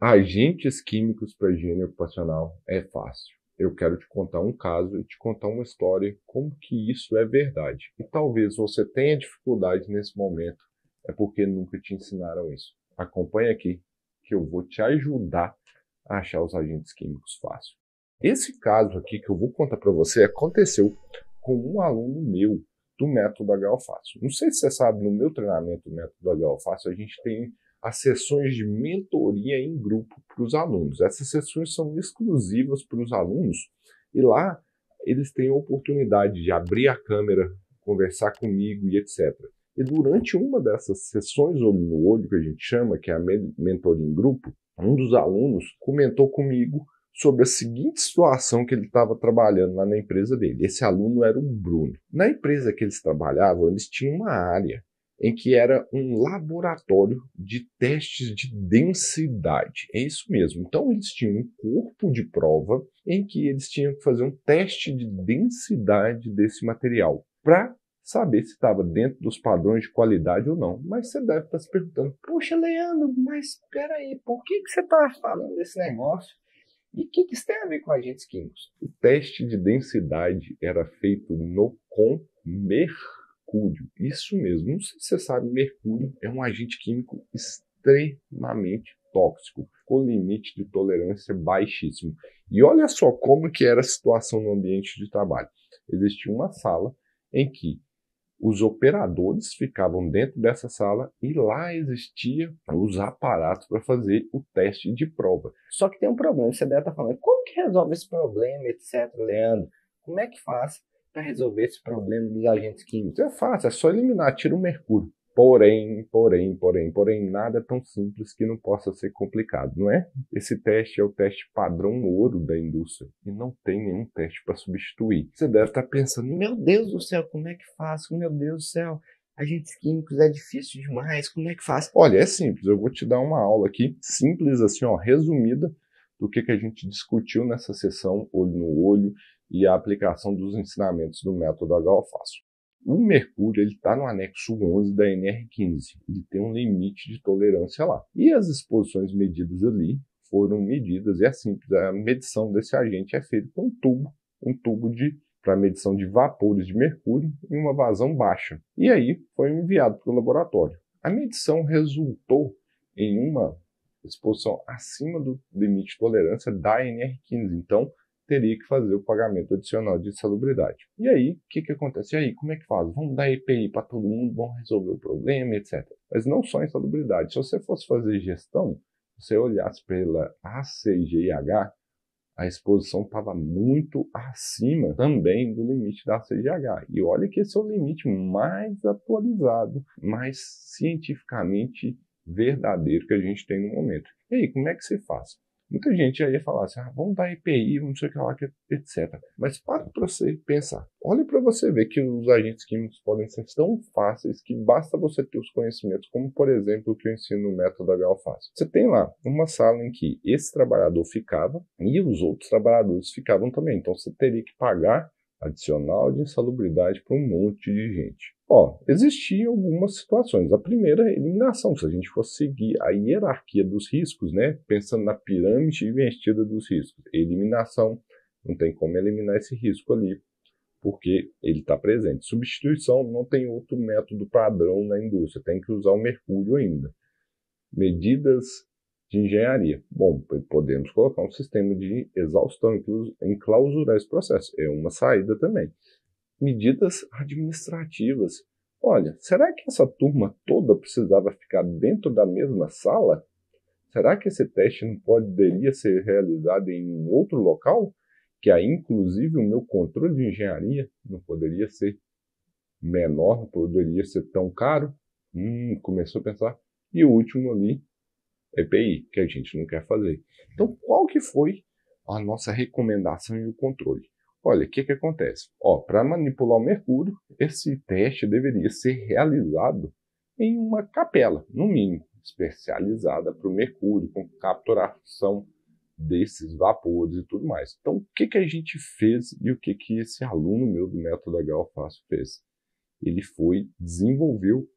Agentes químicos para higiene ocupacional é fácil. Eu quero te contar um caso e te contar uma história como que isso é verdade. E talvez você tenha dificuldade nesse momento, é porque nunca te ensinaram isso. Acompanhe aqui que eu vou te ajudar a achar os agentes químicos fácil. Esse caso aqui que eu vou contar para você aconteceu com um aluno meu do método H Fácil. Não sei se você sabe, no meu treinamento do método H Fácil, a gente tem as sessões de mentoria em grupo para os alunos. Essas sessões são exclusivas para os alunos e lá eles têm a oportunidade de abrir a câmera, conversar comigo e etc. E durante uma dessas sessões olho no olho, que a gente chama, que é a mentoria em grupo, um dos alunos comentou comigo sobre a seguinte situação que ele estava trabalhando lá na empresa dele. Esse aluno era o Bruno. Na empresa que eles trabalhavam, eles tinham uma área em que era um laboratório de testes de densidade. É isso mesmo. Então eles tinham um corpo de prova em que eles tinham que fazer um teste de densidade desse material para saber se estava dentro dos padrões de qualidade ou não. Mas você deve estar se perguntando: Poxa, Leandro, mas espera aí, por que, que você está falando desse negócio? E o que, que isso tem a ver com agentes químicos? O teste de densidade era feito no com mercúrio. Isso mesmo. Não sei se você sabe, mercúrio é um agente químico extremamente tóxico, com limite de tolerância baixíssimo. E olha só como que era a situação no ambiente de trabalho. Existia uma sala em que os operadores ficavam dentro dessa sala e lá existia os aparatos para fazer o teste de prova. Só que tem um problema, você deve estar falando, como que resolve esse problema, etc, Leandro? Como é que faz? Para resolver esse problema dos agentes químicos? É fácil, é só eliminar, tira o mercúrio. Porém, porém, porém, porém, nada tão simples que não possa ser complicado, não é? Esse teste é o teste padrão ouro da indústria e não tem nenhum teste para substituir. Você deve estar pensando, meu Deus do céu, como é que faço? Meu Deus do céu, agentes químicos é difícil demais, como é que faz? Olha, é simples, eu vou te dar uma aula aqui, simples assim, ó, resumida, do que, que a gente discutiu nessa sessão olho no olho e a aplicação dos ensinamentos do método H-Fácil. O mercúrio está no anexo 11 da NR15, ele tem um limite de tolerância lá. E as exposições medidas ali foram medidas, e é simples, a medição desse agente é feita com um tubo, um tubo de para medição de vapores de mercúrio em uma vazão baixa. E aí foi enviado para o laboratório. A medição resultou em uma exposição acima do limite de tolerância da NR15. Então, teria que fazer o pagamento adicional de insalubridade. E aí, o que, que acontece? E aí, como é que faz? Vamos dar EPI para todo mundo, vamos resolver o problema, etc. Mas não só insalubridade. Se você fosse fazer gestão, você olhasse pela ACGIH, a exposição estava muito acima também do limite da ACGH. E olha que esse é o limite mais atualizado, mais cientificamente verdadeiro que a gente tem no momento. E aí, como é que se faz? Muita gente aí ia falar assim, ah, vamos dar EPI, não sei o que lá, etc. Mas para para você pensar. Olhe para você ver que os agentes químicos podem ser tão fáceis que basta você ter os conhecimentos, como por exemplo o que eu ensino no método H-Fácil. Você tem lá uma sala em que esse trabalhador ficava e os outros trabalhadores ficavam também. Então você teria que pagar adicional de insalubridade para um monte de gente. Ó, existiam algumas situações. A primeira é eliminação, se a gente fosse seguir a hierarquia dos riscos, né? Pensando na pirâmide invertida dos riscos. Eliminação, não tem como eliminar esse risco ali, porque ele está presente. Substituição, não tem outro método padrão na indústria, tem que usar o mercúrio ainda. Medidas de engenharia. Bom, podemos colocar um sistema de exaustão, enclausurar esse processo. É uma saída também medidas administrativas. Olha, será que essa turma toda precisava ficar dentro da mesma sala? Será que esse teste não poderia ser realizado em um outro local? Que aí, inclusive, o meu controle de engenharia não poderia ser menor, não poderia ser tão caro? Hum, começou a pensar. E o último ali, EPI, que a gente não quer fazer. Então, qual que foi a nossa recomendação e o controle? Olha, o que, que acontece? Para manipular o mercúrio, esse teste deveria ser realizado em uma capela, no mínimo, especializada para o mercúrio, com capturação desses vapores e tudo mais. Então, o que, que a gente fez e o que, que esse aluno meu do método H Fácil fez? Ele foi, desenvolveu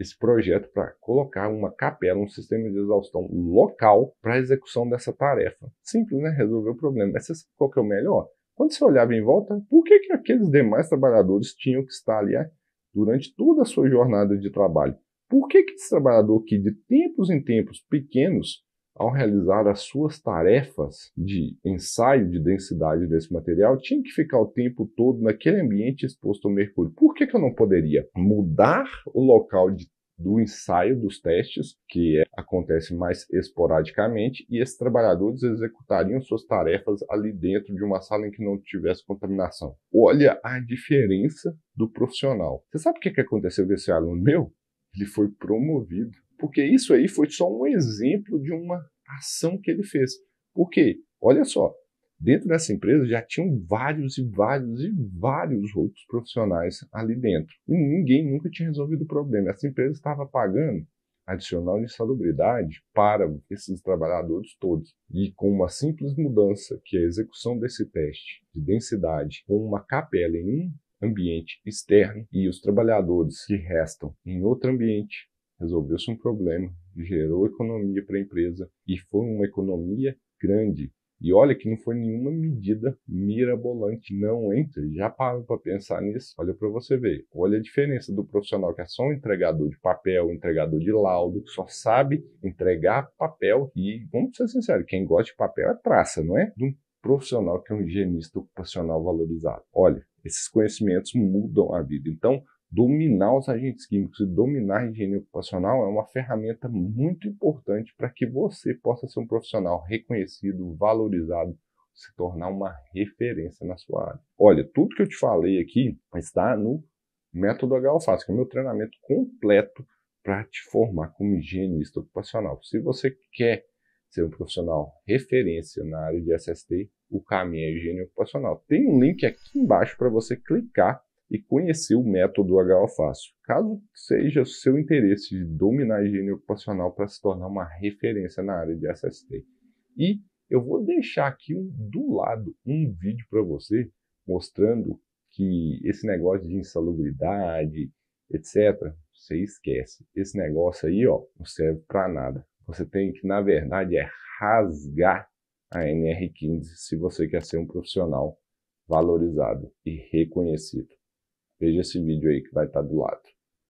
esse projeto para colocar uma capela, um sistema de exaustão local para a execução dessa tarefa. Simples, né? Resolver o problema. Mas qual que é o melhor? Quando você olhava em volta, por que, que aqueles demais trabalhadores tinham que estar ali é, durante toda a sua jornada de trabalho? Por que, que esse trabalhador aqui, de tempos em tempos pequenos, ao realizar as suas tarefas de ensaio de densidade desse material, tinha que ficar o tempo todo naquele ambiente exposto ao mercúrio. Por que, que eu não poderia mudar o local de, do ensaio dos testes, que é, acontece mais esporadicamente, e esses trabalhadores executariam suas tarefas ali dentro de uma sala em que não tivesse contaminação? Olha a diferença do profissional. Você sabe o que, aconteceu com esse aluno meu? Ele foi promovido porque isso aí foi só um exemplo de uma ação que ele fez. Por quê? Olha só, dentro dessa empresa já tinham vários e vários e vários outros profissionais ali dentro. E ninguém nunca tinha resolvido o problema. Essa empresa estava pagando adicional de salubridade para esses trabalhadores todos. E com uma simples mudança, que é a execução desse teste de densidade com uma capela em um ambiente externo e os trabalhadores que restam em outro ambiente resolveu-se um problema, gerou economia para a empresa e foi uma economia grande. E olha que não foi nenhuma medida mirabolante, não entre. Já parou para pensar nisso? Olha para você ver. Olha a diferença do profissional que é só um entregador de papel, um entregador de laudo, que só sabe entregar papel. E vamos ser sinceros, quem gosta de papel é praça, não é? De um profissional que é um higienista ocupacional valorizado. Olha, esses conhecimentos mudam a vida. Então, dominar os agentes químicos e dominar a higiene ocupacional é uma ferramenta muito importante para que você possa ser um profissional reconhecido, valorizado, se tornar uma referência na sua área. Olha, tudo que eu te falei aqui está no método HOFAS, que é o meu treinamento completo para te formar como higienista ocupacional. Se você quer ser um profissional referência na área de SST, o caminho é higiene ocupacional. Tem um link aqui embaixo para você clicar e conhecer o método HO Fácil. Caso seja o seu interesse de dominar a higiene ocupacional para se tornar uma referência na área de SST. E eu vou deixar aqui do lado um vídeo para você mostrando que esse negócio de insalubridade, etc., você esquece. Esse negócio aí, ó, não serve para nada. Você tem que, na verdade, é rasgar a NR15 se você quer ser um profissional valorizado e reconhecido. Veja esse vídeo aí que vai estar do lado.